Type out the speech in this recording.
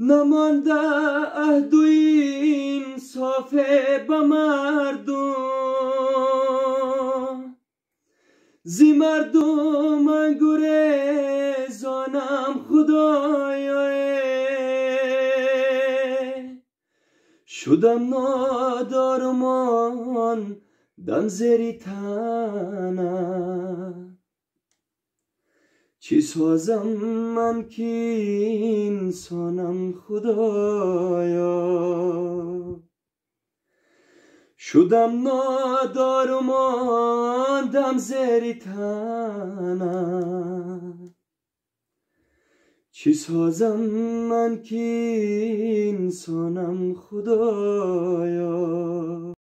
نمانده عهد و به مردم. زی مردم گریزانم خدایا شدم نادارمان دم زری تنم. چی سازم من که خدایا. شدم نادار و ماندم زیر تنم. چی سازم من که انسانم خدایا؟